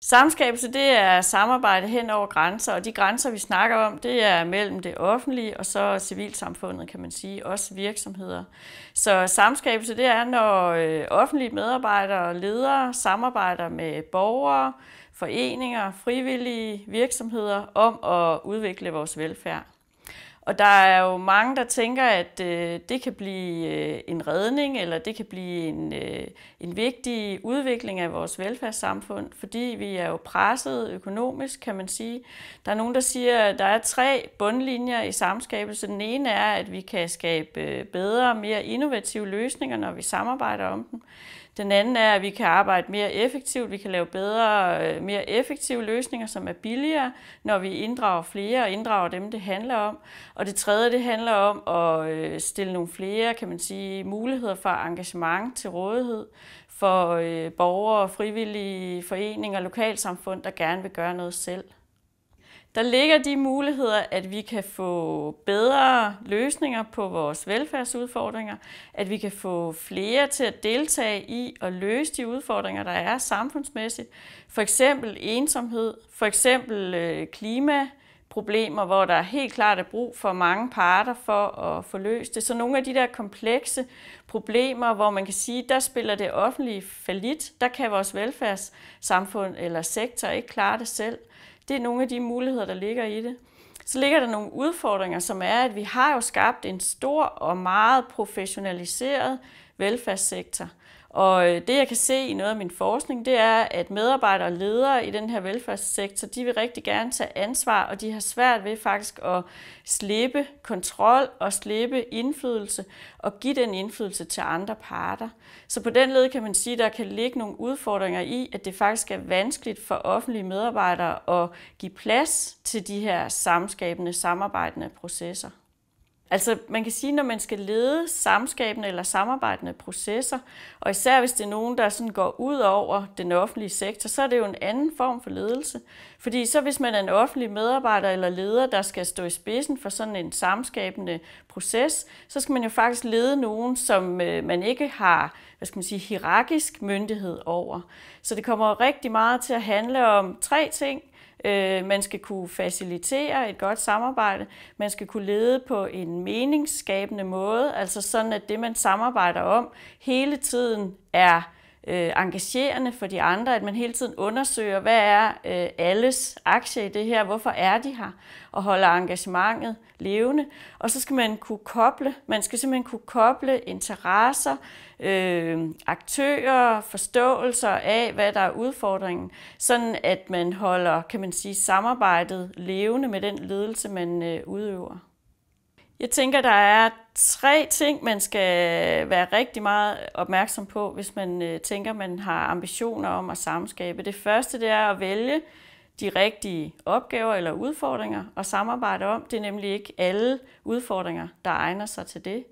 Samskabelse det er samarbejde hen over grænser, og de grænser, vi snakker om, det er mellem det offentlige og så civilsamfundet, kan man sige, også virksomheder. Så samskabelse det er, når øh, offentlige medarbejdere og ledere samarbejder med borgere, foreninger, frivillige virksomheder om at udvikle vores velfærd. Og der er jo mange, der tænker, at øh, det kan blive øh, en redning, eller det kan blive en, øh, en vigtig udvikling af vores velfærdssamfund, fordi vi er jo presset økonomisk, kan man sige. Der er nogen, der siger, at der er tre bundlinjer i samskabelse. Den ene er, at vi kan skabe øh, bedre og mere innovative løsninger, når vi samarbejder om dem. Den anden er, at vi kan arbejde mere effektivt, vi kan lave bedre, øh, mere effektive løsninger, som er billigere, når vi inddrager flere og inddrager dem, det handler om. Og det tredje, det handler om at øh, stille nogle flere, kan man sige, muligheder for engagement til rådighed for øh, borgere, frivillige foreninger og lokalsamfund, der gerne vil gøre noget selv. Der ligger de muligheder, at vi kan få bedre løsninger på vores velfærdsudfordringer, at vi kan få flere til at deltage i og løse de udfordringer, der er samfundsmæssigt. For eksempel ensomhed, for eksempel øh, klimaproblemer, hvor der helt klart er brug for mange parter for at få løst det. Så nogle af de der komplekse problemer, hvor man kan sige, der spiller det offentlige falit, der kan vores velfærdssamfund eller sektor ikke klare det selv. Det er nogle af de muligheder, der ligger i det. Så ligger der nogle udfordringer, som er, at vi har jo skabt en stor og meget professionaliseret velfærdssektor. Og øh, det, jeg kan se i noget af min forskning, det er, at medarbejdere og ledere i den her velfærdssektor, de vil rigtig gerne tage ansvar, og de har svært ved faktisk at slippe kontrol og slippe indflydelse og give den indflydelse til andre parter. Så på den led kan man sige, at der kan ligge nogle udfordringer i, at det faktisk er vanskeligt for offentlige medarbejdere at give plads til de her samskabende, samarbejdende processer. Altså man kan sige, når man skal lede samskabende eller samarbejdende processer, og især hvis det er nogen, der sådan går ud over den offentlige sektor, så er det jo en anden form for ledelse. Fordi så hvis man er en offentlig medarbejder eller leder, der skal stå i spidsen for sådan en samskabende proces, så skal man jo faktisk lede nogen, som øh, man ikke har hvad skal man sige, hierarkisk myndighed over. Så det kommer rigtig meget til at handle om tre ting – Øh, man skal kunne facilitere et godt samarbejde. Man skal kunne lede på en meningsskabende måde, altså sådan, at det, man samarbejder om, hele tiden er øh, engagerende for de andre, at man hele tiden undersøger, hvad er øh, alles aktie i det her, hvorfor er de her, og holder engagementet levende. Og så skal man kunne koble, man skal simpelthen kunne koble interesser, øh, aktører, forståelser af, hvad der er udfordringen, sådan at man holder, kan man sige, samarbejdet levende med den ledelse, man øh, udøver. Jeg tænker, der er tre ting, man skal være rigtig meget opmærksom på, hvis man øh, tænker, man har ambitioner om at samskabe. Det første det er at vælge de rigtige opgaver eller udfordringer og samarbejde om. Det er nemlig ikke alle udfordringer, der egner sig til det.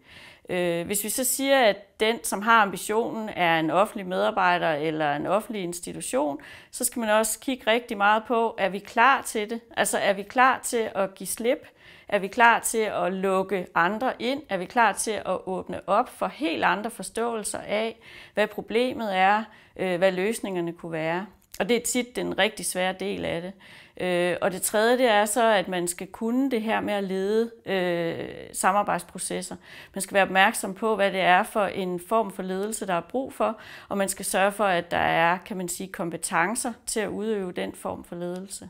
Øh, hvis vi så siger, at den, som har ambitionen, er en offentlig medarbejder eller en offentlig institution, så skal man også kigge rigtig meget på, er vi klar til det? Altså er vi klar til at give slip? Er vi klar til at lukke andre ind? Er vi klar til at åbne op for helt andre forståelser af, hvad problemet er, øh, hvad løsningerne kunne være? Og det er tit den rigtig svære del af det. Øh, og det tredje det er så, at man skal kunne det her med at lede øh, samarbejdsprocesser. Man skal være opmærksom på, hvad det er for en form for ledelse, der er brug for, og man skal sørge for, at der er, kan man sige, kompetencer til at udøve den form for ledelse.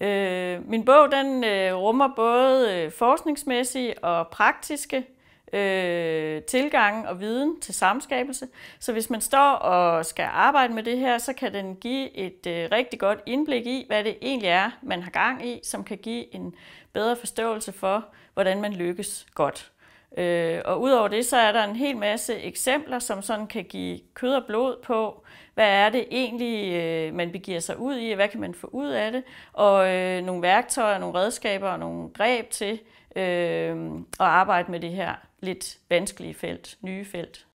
Øh, min bog den øh, rummer både øh, forskningsmæssige og praktiske øh, tilgang og viden til samskabelse. Så hvis man står og skal arbejde med det her, så kan den give et øh, rigtig godt indblik i, hvad det egentlig er, man har gang i, som kan give en bedre forståelse for, hvordan man lykkes godt. Øh, og udover det, så er der en hel masse eksempler, som sådan kan give kød og blod på, hvad er det egentlig, øh, man begiver sig ud i, og hvad kan man få ud af det, og øh, nogle værktøjer, nogle redskaber og nogle greb til øh, at arbejde med det her lidt vanskelige felt, nye felt.